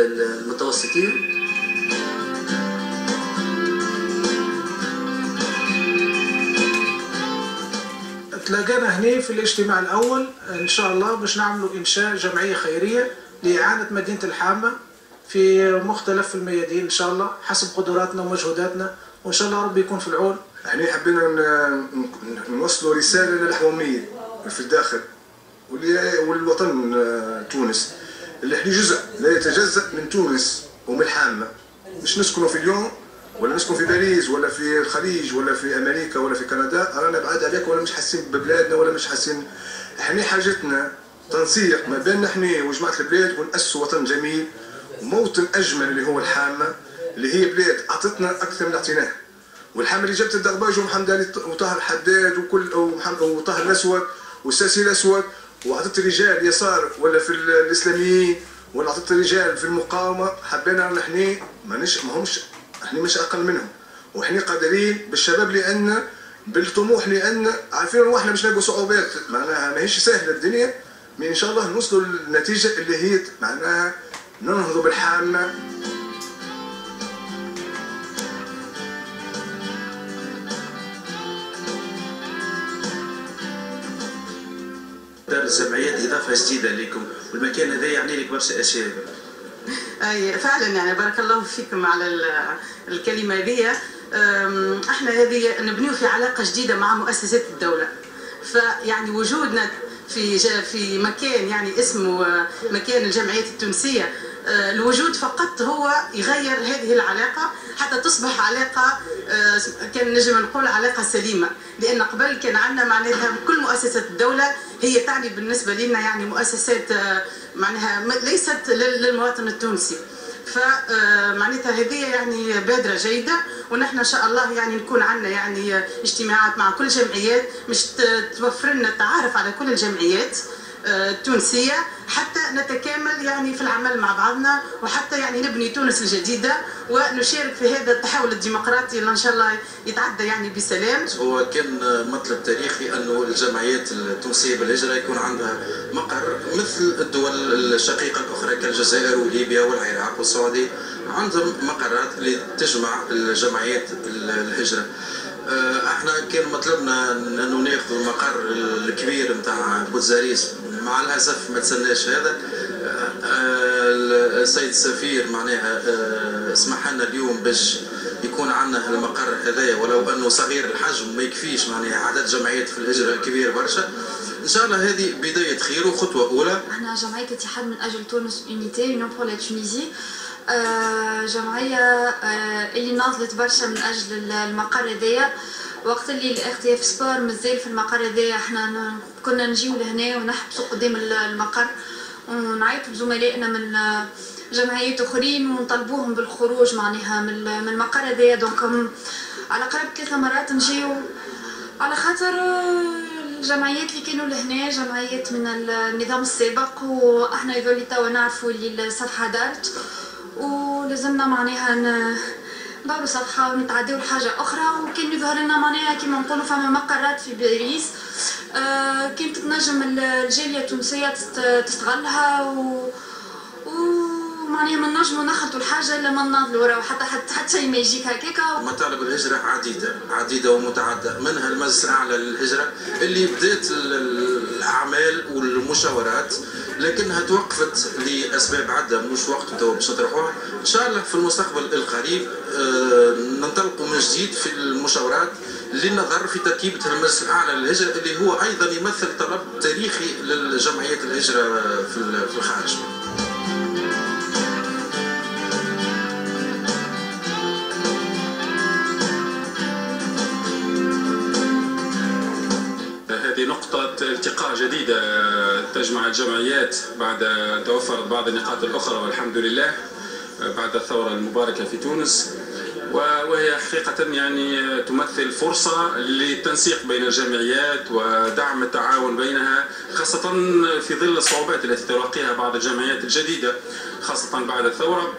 المتوسطين تلاقينا هنا في الاجتماع الأول إن شاء الله باش نعملوا إنشاء جمعية خيرية لإعانة مدينة الحامة في مختلف الميادين إن شاء الله حسب قدراتنا ومجهوداتنا وإن شاء الله ربي يكون في العون. إحنا حبينا نوصلوا رسالة للحومية في الداخل والوطن آه، تونس. اللي إحنا جزء لا يتجزأ من تونس ومن الحامة مش نسكنوا في اليوم ولا نسكن في باريس ولا في الخليج ولا في أمريكا ولا في كندا. رانا بعاد عليك ولا مش حاسين ببلادنا ولا مش حاسين. إحنا حاجتنا تنسيق ما بيننا إحنا وجماعة البلاد ونأسسوا وطن جميل. وموطن اجمل اللي هو الحامة اللي هي بلاد أعطتنا أكثر من اعطيناها والحامة اللي جابت الدغباج ومحمد علي وطاهر الحداد وكل وطاهر الأسود والساسي الأسود. واعطت الرجال يسار ولا في ال- الإسلاميين ولا اعطت الرجال في المقاومة حبينا نحن ما نش ما همش إحنا مش أقل منهم. وإحنا قادرين بالشباب عندنا بالطموح عندنا عارفين انه إحنا مش نلاقوا صعوبات. معناها ماهيش سهلة الدنيا إن شاء الله نوصلوا للنتيجه اللي هي معناها ننهضوا بالحامة. الجمعيات إضافة جديدة لكم والمكان هذا يعني لك برشا أشياء. أي فعلا يعني بارك الله فيكم على ال- الكلمة هذه. إحنا هذه نبنيو في علاقة جديدة مع مؤسسات الدولة. فيعني وجودنا في في مكان يعني اسمه مكان الجمعيات التونسية الوجود فقط هو يغير هذه العلاقة حتى تصبح علاقة آه، كان نجم نقول علاقة سليمة. لأن قبل كان عندنا معناتها كل مؤسسات الدولة هي تعني بالنسبة لنا يعني مؤسسات آه، معناها ليست لل- للمواطن التونسي. فمعناتها هذه يعني بادرة جيدة ونحن إن شاء الله يعني نكون عندنا يعني اجتماعات مع كل جمعيات مش توفر لنا التعارف على كل الجمعيات. آه، التونسيه حتى نتكامل يعني في العمل مع بعضنا وحتى يعني نبني تونس الجديدة ونشارك في هذا التحول الديمقراطي اللي إن شاء الله يتعدى يعني بسلام. هو كان مطلب تاريخي أنه الجمعيات التونسية بالهجرة يكون عندها مقر مثل الدول الشقيقة الأخرى كالجزائر وليبيا والعراق والسعودية. عندهم مقرات اللي تجمع الجمعيات الهجرة. آه، إحنا كان مطلبنا أنه ناخذ المقر الكبير نتاع بوتزاريس مع الأسف ما تسناش هذا. آه، السيد السفير معناها آه، سمح لنا اليوم باش يكون عندنا المقر هذايا ولو أنه صغير الحجم ما يكفيش معناها عدد جمعيات في الهجره كبير برشا. إن شاء الله هذه بداية خير وخطوة أولى. إحنا جمعية اتحاد من أجل تونس Unité Union pour la Tunisie جمعية آه، اللي ناضلت برشا من أجل المقر هذايا. وقت اللي الاخ تي اف سبور مازال في المقر هذايا إحنا كنا نجيو لهنا ونحبسوا قدام ال- المقر ونعيطوا لزملائنا من جمعيات أخرين ونطلبوهم بالخروج معناها من ال- من المقر هذايا دونك على قرب ثلاثة مرات نجيو. على خاطر الجمعيات اللي كانوا لهنا جمعيات من النظام السابق وأحنا يظل توا نعرفوا اللي الصفحه دارت. ولازمنا معناها ندوروا صفحة ونتعداو لحاجة أخرى وكان يظهر لنا معناها كيما نقولوا فما مقرات في باريس. آه كانت تنجم ال- الجالية التونسية تست- تستغلها و ومعناها ما نجموا نخلطوا الحاجة إلا ما نناضلوا ورا وحتى حتى حتى شيء ما يجيك هكاكا مطالب الهجرة عديدة عديدة ومتعددة. منها المجلس الأعلى للهجرة اللي بدات ال- ال- الأعمال والمشاورات. لكنها توقفت لأسباب عدة مش وقت توا باش نطرحوها إن شاء الله في المستقبل القريب آه، ننطلقوا من جديد في المشاورات للنظر في تركيبة المجلس الأعلى للهجرة اللي هو أيضا يمثل طلب تاريخي للجمعيات الهجرة في ال- في الخارج. التقاء جديدة تجمع الجمعيات بعد توفرت بعض النقاط الأخرى والحمد لله بعد الثورة المباركة في تونس. وهي حقيقة يعني تمثل فرصة للتنسيق بين الجمعيات ودعم التعاون بينها خاصة في ظل الصعوبات التي تلاقيها بعض الجمعيات الجديدة خاصة بعد الثورة.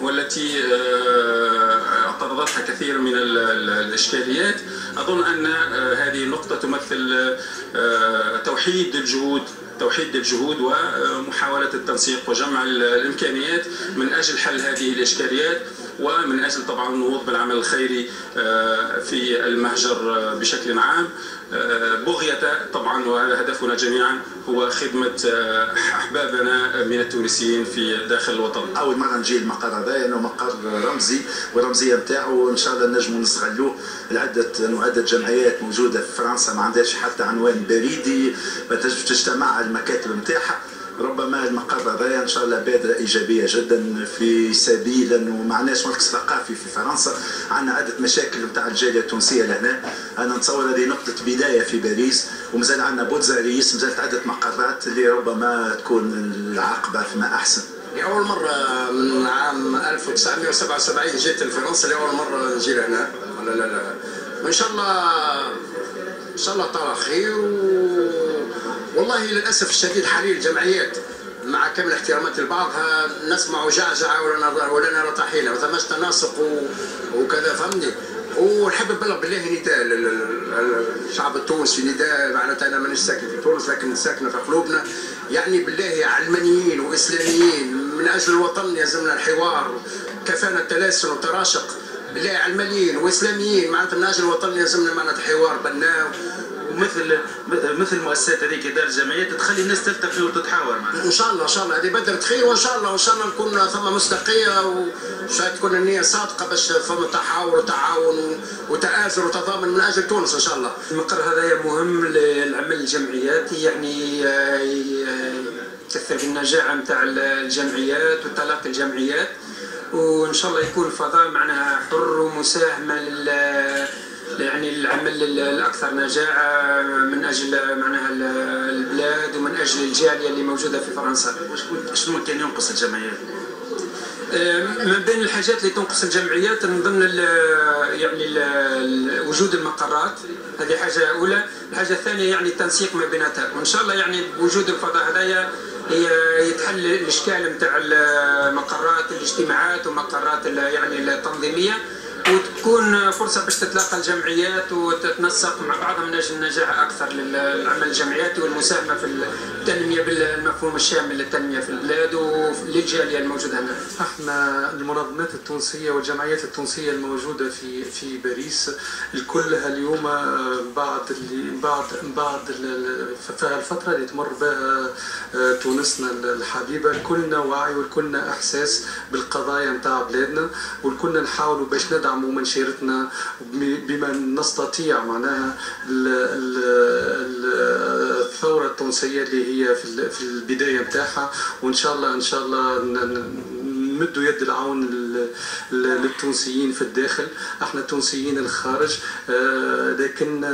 والتي آه، اعترضتها كثير من ال- ال- الاشكاليات. اظن ان آه، هذه النقطة تمثل آه، توحيد الجهود توحيد الجهود ومحاولة التنسيق وجمع الإمكانيات من أجل حل هذه الإشكاليات. ومن أجل طبعا النهوض بالعمل الخيري آه، في المهجر آه، بشكل عام. آه، بغية طبعا وهذا هدفنا جميعا هو خدمة أحبابنا من التونسيين في داخل الوطن. أول مرة نجي المقر هذا لأنه مقر رمزي والرمزية نتاعو إن شاء الله نجموا نستغلوه لعدة عدة جمعيات موجودة في فرنسا ما عندهاش حتى عنوان بريدي. ما تجتمع المكاتب نتاعها. ربما المقر هذا إن شاء الله بادره إيجابية جدا في سبيل إنه ما عندناش مركز ثقافي في فرنسا. عندنا عدة مشاكل نتاع الجالية التونسية لهنا. أنا نتصور هذه نقطة بداية في باريس ومازال عندنا بوتزاريس مازالت عدة مقرات اللي ربما تكون العاقبة فيما أحسن. أول مرة من عام 1977 جيت لفرنسا لأول مرة نجي لهنا. ولا لا لا. وإن شاء الله إن شاء الله طال خير و... والله للأسف الشديد حاليا الجمعيات مع كامل احترامات لبعضها نسمع جعجعه ولا ولا نرى طحينه ما ثماش تناسق وكذا فهمني؟ ونحب نبلغ بالله نداء الشعب التونسي نداء معناتها أنا مانيش ساكن في تونس لكن ساكنة في قلوبنا. يعني بالله علمانيين وإسلاميين من أجل الوطن يلزمنا الحوار كفانا التلاسن والتراشق. بالله علمانيين وإسلاميين معناتها من أجل الوطن يلزمنا معناتها حوار بناء ومثل مثل مؤسسات هذيك دار الجمعيات تخلي الناس تلتقي وتتحاور معنا إن شاء الله إن شاء الله. هذه بدرة خير وإن شاء الله وإن شاء الله نكون ثم مصداقية وشايف تكون النية صادقة باش فما تحاور وتعاون وتآزر وتضامن من أجل تونس إن شاء الله. المقر هذا مهم للعمل الجمعياتي يعني يكثر في النجاعه نتاع الجمعيات وتلاقي الجمعيات. وإن شاء الله يكون فضاء معناها حر ومساهمة لل يعني العمل الأكثر نجاعه من أجل معناها البلاد ومن أجل الجالية اللي موجودة في فرنسا. شنو كان ينقص الجمعيات؟ من بين الحاجات اللي تنقص الجمعيات من ضمن يعني وجود المقرات هذه حاجة أولى، الحاجة الثانية يعني التنسيق ما بيناتها وإن شاء الله يعني بوجود الفضاء هذايا يتحل الإشكال نتاع المقرات الاجتماعات ومقرات يعني التنظيمية وتكون فرصة باش تتلاقى الجمعيات وتتنسق مع بعضها من أجل النجاح أكثر للعمل الجمعياتي والمساهمة في التنمية بالمفهوم الشامل للتنمية في البلاد وللجاليه الموجوده هنا. إحنا المنظمات التونسية والجمعيات التونسية الموجودة في في باريس كلها اليوم آه، بعد اللي بعد بعد في الفترة اللي تمر بها آه، تونسنا الحبيبة كلنا وعي وكلنا إحساس بالقضايا نتاع بلادنا وكلنا نحاولوا باش ندعم ندعم ومنشيرتنا بما نستطيع معناها الثورة التونسية اللي هي في البداية نتاعها. وإن شاء الله إن شاء الله نمدوا يد العون للتونسيين في الداخل. إحنا تونسيين الخارج آه، لكن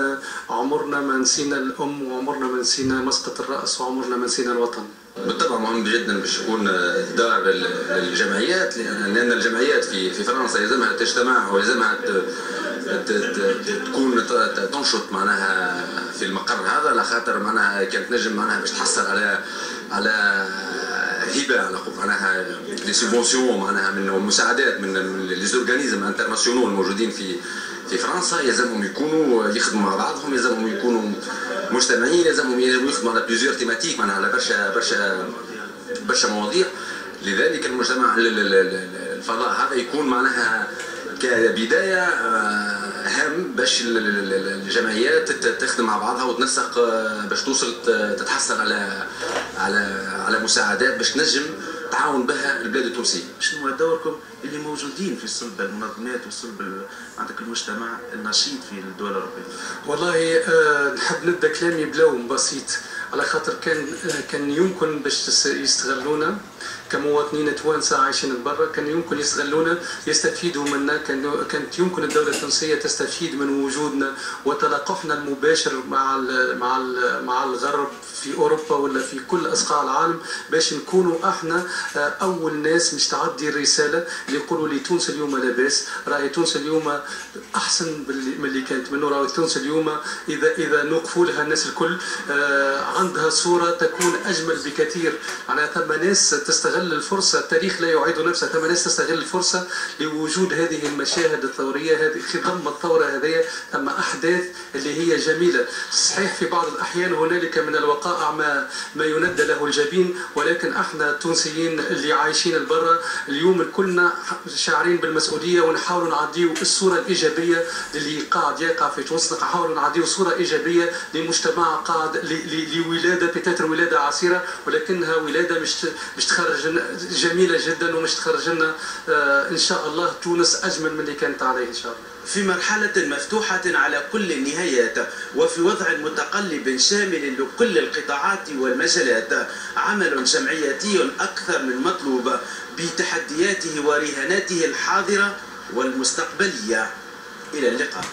عمرنا ما نسينا الأم وعمرنا ما نسينا مسقط الرأس وعمرنا ما نسينا الوطن. بالطبع مهم جدا تكون دار للجمعيات لأن الجمعيات في في فرنسا يلزمها تجتمع ويلزمها تكون تنشط معناها في المقر هذا على خاطر معناها كانت نجم معناها باش تحصل على على هبة على معناها les subventions معناها من مساعدات من les organismes internationales الموجودين في في فرنسا يلزمهم يكونوا يخدموا مع بعضهم يلزمهم يكونوا مجتمعين يلزمهم يخدموا على plusieurs thématiques معناها على برشا برشا برشا مواضيع. لذلك المجتمع الفضاء هذا يكون معناها كبداية آه، هام باش الجمعيات تخدم مع بعضها وتنسق آه، باش توصل تتحصل على على على مساعدات باش تنجم تعاون بها البلاد التونسية. شنو دوركم اللي موجودين في صلب المنظمات وصلب عندك المجتمع النشيط في الدول الأوروبية؟ والله أه نحب نبدأ كلامي بلون بسيط على خاطر كان كان يمكن باش يستغلونا كمواطنين توانسه عايشين برا كان يمكن يستغلونا يستفيدوا منا كان كانت يمكن الدولة التونسيه تستفيد من وجودنا وتلقحنا المباشر مع ال مع ال مع الغرب في أوروبا ولا في كل اصقاع العالم باش نكونوا أحنا آه، أول ناس مش تعدي الرسالة اللي يقولوا لي تونس اليوم لاباس راهي تونس اليوم أحسن من اللي كانت منه. راهي تونس اليوم إذا إذا نوقفوا لها الناس الكل آه، عندها صورة تكون أجمل بكثير. معناها ثم ناس تستغل الفرصة التاريخ لا يعيد نفسه ثم ناس تستغل الفرصة لوجود هذه المشاهد الثورية هذه خضم الثورة هذه ثم أحداث اللي هي جميلة. صحيح في بعض الأحيان هنالك من الوقائع ما ما يندى له الجبين ولكن إحنا التونسيين اللي عايشين البرة اليوم كلنا شاعرين بالمسؤولية ونحاولوا نعديو الصورة الإيجابية للي قاعد يقع في تونس. نحاولوا نعديو صورة إيجابية لمجتمع قاعد لولادة بتاتر ولادة عسيرة ولكنها ولادة مش مش تخرج جميلة جدا ومش تخرج لنا آه إن شاء الله تونس أجمل من اللي كانت عليه إن شاء الله. في مرحلة مفتوحة على كل النهايات وفي وضع متقلب شامل لكل القطاعات والمجالات. عمل جمعياتي أكثر من مطلوب بتحدياته ورهاناته الحاضرة والمستقبلية. إلى اللقاء.